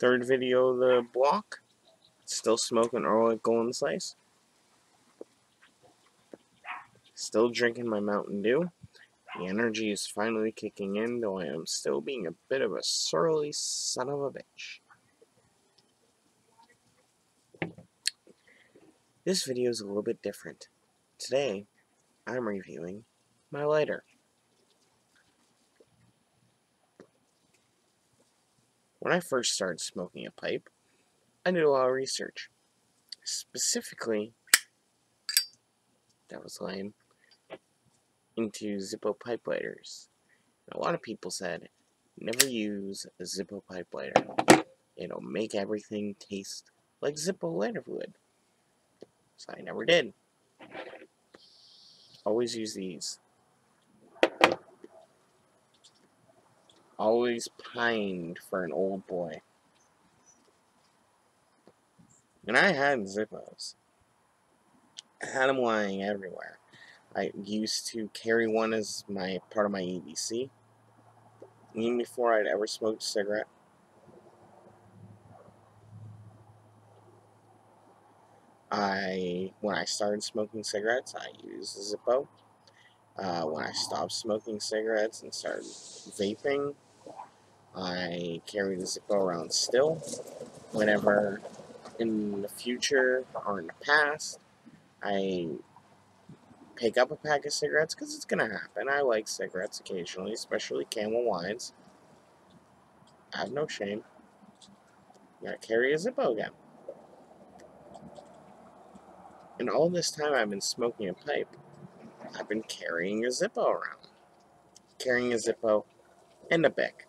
Third video of the block. Still smoking Orlik Golden Slice. Still drinking my Mountain Dew. The energy is finally kicking in, though I am still being a bit of a surly son of a bitch. This video is a little bit different. Today, I'm reviewing my lighter. When I first started smoking a pipe, I did a lot of research. Specifically, that was lame, into Zippo pipe lighters. a lot of people said, never use a Zippo pipe lighter. It'll make everything taste like Zippo lighter would. So I never did. Always use these. Always pined for an old boy. And I had Zippos. I had them lying everywhere. I used to carry one as my part of my EDC. Even before I'd ever smoked a cigarette. I when I started smoking cigarettes, I used a Zippo. Uh, when I stopped smoking cigarettes and started vaping, I carry the Zippo around still. Whenever in the future or in the past, I pick up a pack of cigarettes because it's gonna happen. I like cigarettes occasionally, especially Camel Wides. I have no shame. gotta carry a Zippo again. And all this time I've been smoking a pipe, I've been carrying a Zippo around. Carrying a Zippo and a Bic.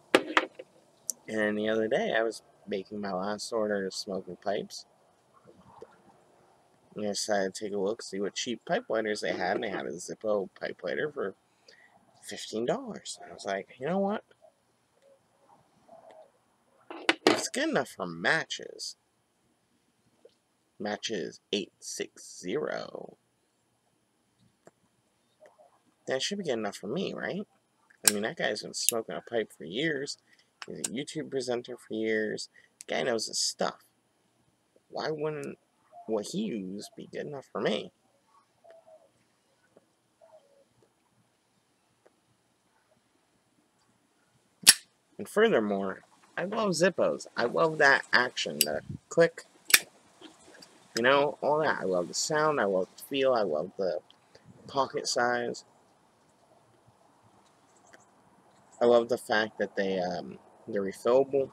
And the other day I was making my last order of smoking pipes. And I decided to take a look, see what cheap pipe lighters they had, and they had a Zippo pipe lighter for $15. And I was like, you know what? It's good enough for matches, matches 860. That should be good enough for me, right? I mean, that guy's been smoking a pipe for years. He's a YouTube presenter for years. Guy knows his stuff. Why wouldn't what he used be good enough for me? And furthermore, I love Zippos. I love that action, the click, you know, all that. I love the sound, I love the feel, I love the pocket size. I love the fact that they, um, they're refillable.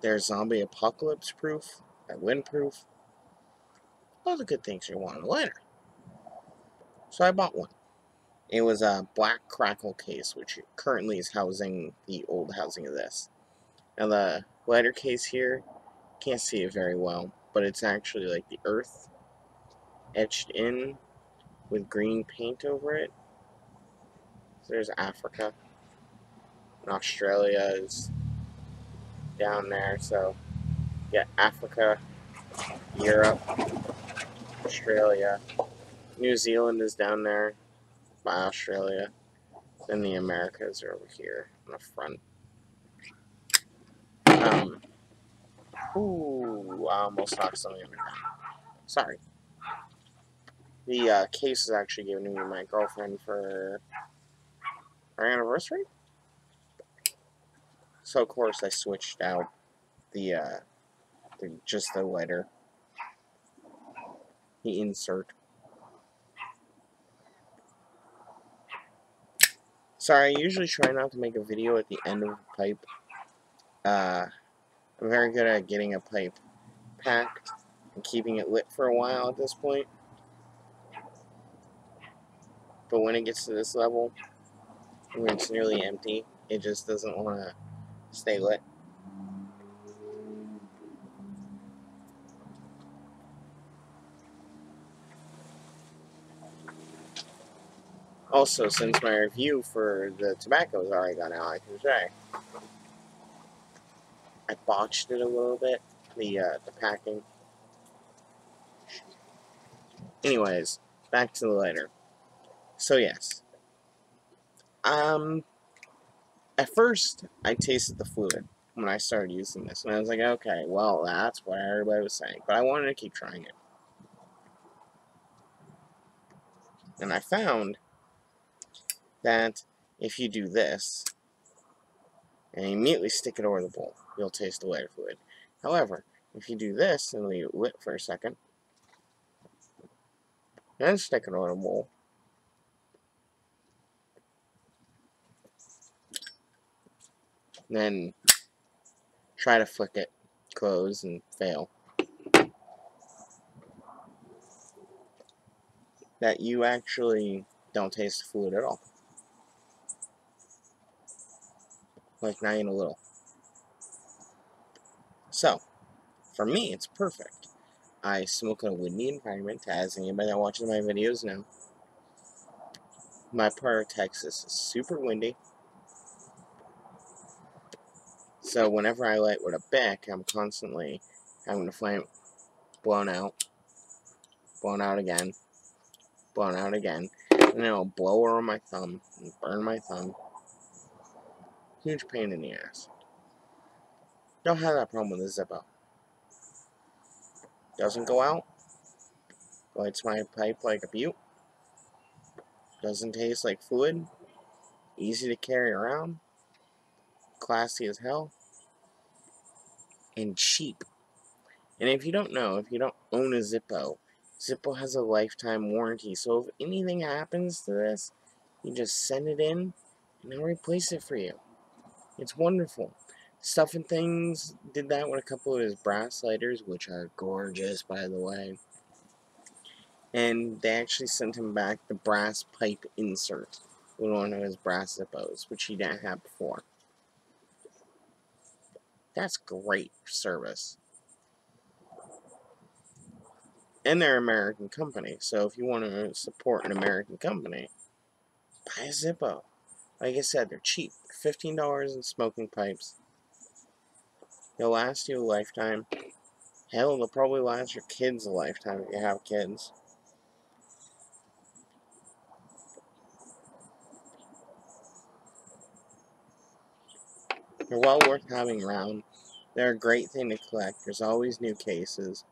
They're zombie apocalypse proof, they're windproof. All the good things you want in a lighter. So I bought one. It was a black crackle case, which currently is housing the old housing of this. Now the lighter case here can't see it very well, but it's actually like the earth etched in with green paint over it. So there's Africa. And Australia is down there, so yeah, Africa, Europe, Australia, New Zealand is down there by Australia. Then the Americas are over here on the front. Um, Ooh, I almost knocked something down. Sorry. The uh, case is actually given to me my girlfriend for our anniversary. So of course I switched out the, uh, the just the letter, the insert. Sorry, I usually try not to make a video at the end of a pipe. Uh, I'm very good at getting a pipe packed and keeping it lit for a while at this point. But when it gets to this level, when it's nearly empty, it just doesn't want to stay lit. Also, since my review for the tobacco has already gone out, I can say I botched it a little bit, the, uh, the packing. Anyways, back to the lighter. So yes. Um, at first, I tasted the fluid when I started using this, and I was like, okay, well, that's what everybody was saying, but I wanted to keep trying it. And I found that if you do this, and immediately stick it over the bowl, you'll taste the lighter fluid. However, if you do this and leave it lit for a second, then stick it over the bowl, then try to flick it close and fail. That you actually don't taste the fluid at all. Like not even a little. So, for me, it's perfect. I smoke in a windy environment, as anybody that watches my videos know. My part of Texas is super windy. So whenever I light with a Bic, I'm constantly having the flame blown out, blown out again, blown out again, and it'll blow over my thumb and burn my thumb. Huge pain in the ass. Don't have that problem with the Zippo. Doesn't go out. Lights my pipe like a butte. Doesn't taste like fluid. Easy to carry around. Classy as hell and cheap. And if you don't know, if you don't own a Zippo, Zippo has a lifetime warranty. So if anything happens to this, you just send it in and they'll replace it for you. It's wonderful. Stuff and Things did that with a couple of his brass lighters, which are gorgeous, by the way. And they actually sent him back the brass pipe insert with one of his brass Zippos, which he didn't have before. That's great service. And they're an American company, so if you want to support an American company, buy a Zippo. Like I said, they're cheap. $15 in smoking pipes. They'll last you a lifetime. Hell, they'll probably last your kids a lifetime if you have kids. They're well worth having around. They're a great thing to collect. There's always new cases.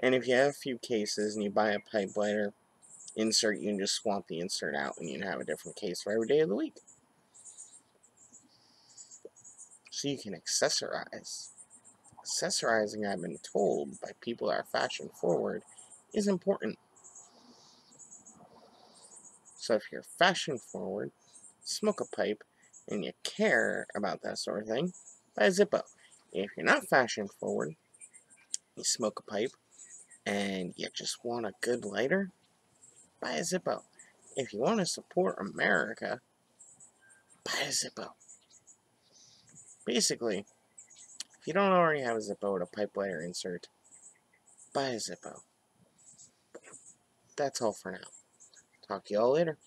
And if you have a few cases and you buy a pipe lighter insert, you can just swap the insert out and you can have a different case for every day of the week. So you can accessorize. Accessorizing, I've been told by people that are fashion forward, is important. So if you're fashion forward, smoke a pipe, and you care about that sort of thing, buy a Zippo. If you're not fashion forward, you smoke a pipe, and you just want a good lighter, buy a Zippo. If you want to support America, buy a Zippo. Basically, if you don't already have a Zippo with a pipe lighter insert, buy a Zippo. That's all for now. Talk to y'all later.